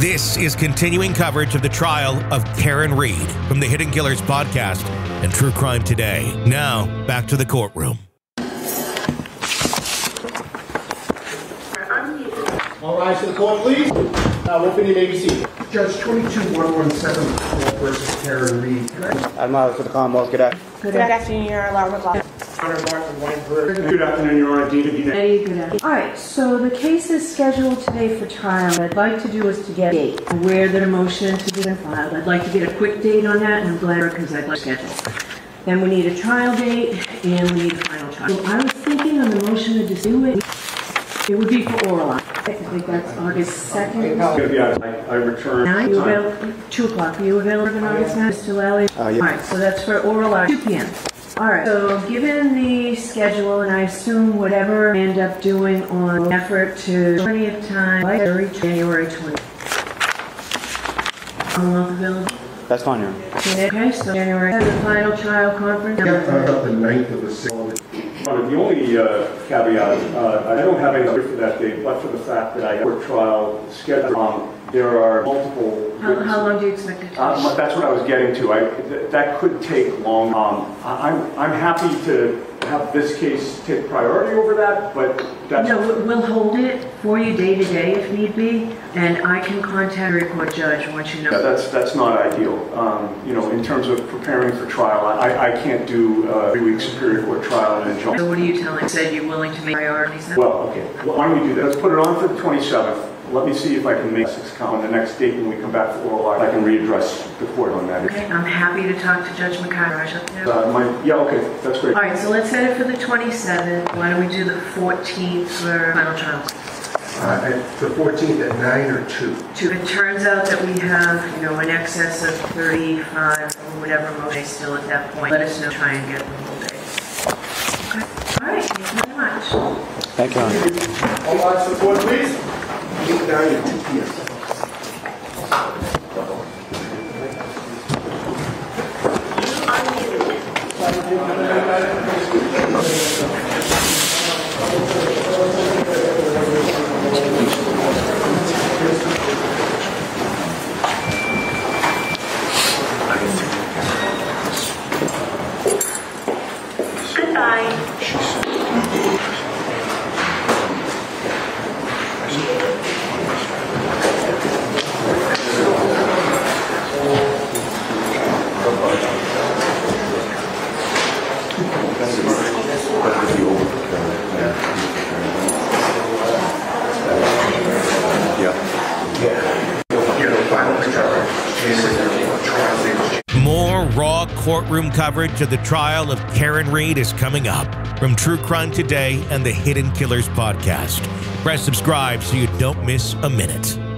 This is continuing coverage of the trial of Karen Read from the Hidden Killers podcast and True Crime Today. Now, back to the courtroom. All rise to the court, please. Now, open your may be seated. Judge 22117 Court versus Karen Read. Can I I'm out for the Commonwealth. Good afternoon. Good afternoon, Your Honor. Laura McLaughlin. honor Martin Weinberg? Good afternoon, Your Honor. Dina Dina. Hey, good afternoon. All right, so the case is scheduled today for trial. What I'd like to do is to get a date. I'm Aware that a motion to be filed. I'd like to get a quick date on that, and I'm glad because I'd like to schedule. Then we need a trial date, and we need a final trial. So I was thinking on the motion to just do it, it would be for oral. I think that's August 2nd. Yeah, I I return. Nine, you available, 2 o'clock, are you available on August 9th, Mr. Lally? Uh, yeah. All right, so that's for oral, hour, 2 PM. All right, so given the schedule, and I assume whatever I end up doing on effort to plenty of time, by early January 20. How long available? That's fine, Your Honor. Okay, so January, the final trial conference. Yeah, how about the 9th of the 6th? The only uh, caveat, uh, I don't have any for that date, but for the fact that I have a court trial scheduled, um, there are multiple. How, how long do you expect it to Uh, take? That's what I was getting to. I, th- that could take long. Um, I- I'm, I'm happy to have this case take priority over that, but that's. No, we- we'll hold it for you day to day if need be, and I can contact the court judge once you know. Yeah, that's, that's not ideal. Um, You know, in terms of preparing for trial, I, I can't do a three-week Superior Court trial and then jump. So what are you telling, said you're willing to make priorities now? Well, okay, Well, why don't we do that? Let's put it on for the 27th. Let me see if I can make six count on the next date when we come back for oral argument. I can readdress the court on that. Okay, I'm happy to talk to Judge McIntosh. All Uh, my, yeah, okay, that's great. All right, so let's set it for the 27th. Why don't we do the 14th for final trial? Uh, at The 14th at 9 or 2? Two, it turns out that we have, you know, in excess of 35 or whatever motion still at that point. Let us know, try and get the whole day. Okay. All right, thank you very much. Thank you, Your Honor. All rise to the court, please. Meet 9 at 2 p.m. You More raw courtroom coverage of the trial of Karen Read is coming up from True Crime Today and the Hidden Killers podcast. Press subscribe so you don't miss a minute.